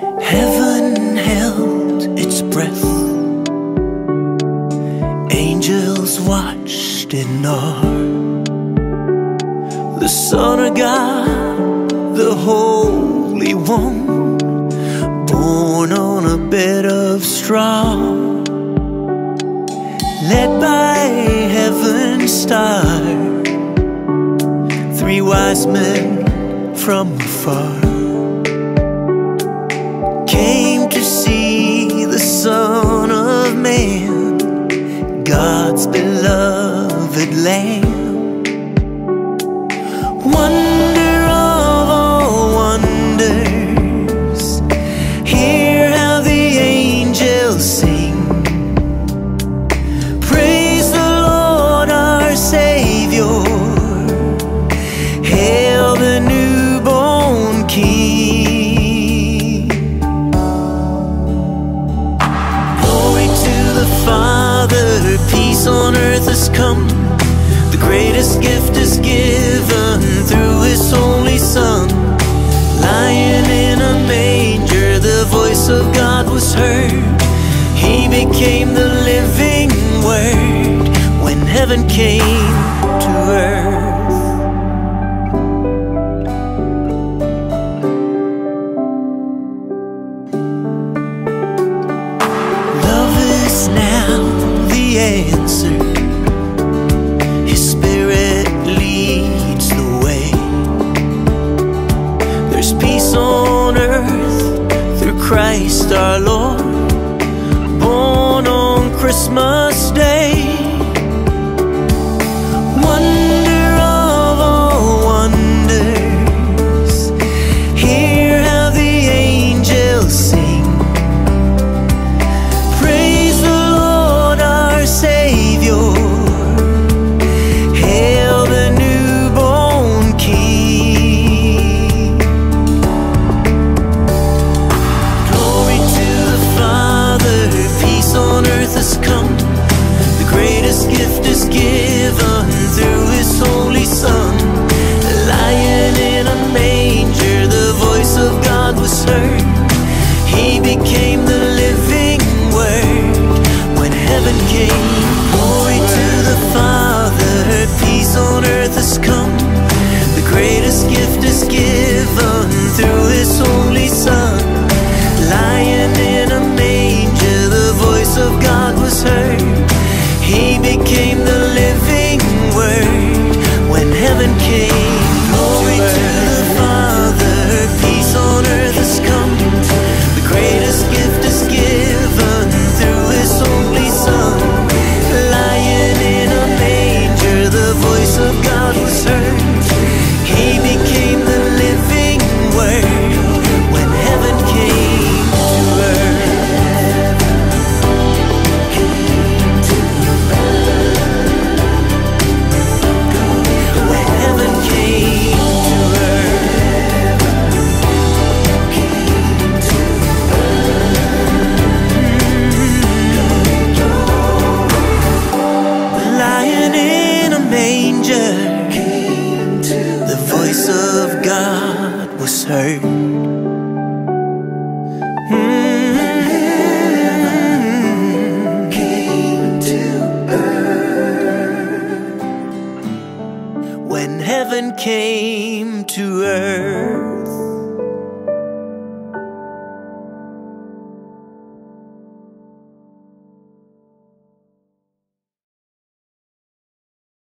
Heaven held its breath. Angels watched in awe. The Son of God, the Holy One, born on a bed of straw. Led by heaven's star, three wise men from afar came to see the Son of Man, God's beloved Lamb. Peace on earth has come. The greatest gift is given through His only Son. Lying in a manger, the voice of God was heard. He became the living Word when heaven came to earth. Answer. His spirit leads the way. There's peace on earth through Christ our Lord, born on Christmas Greatest gift is given God was heard. When heaven came to earth.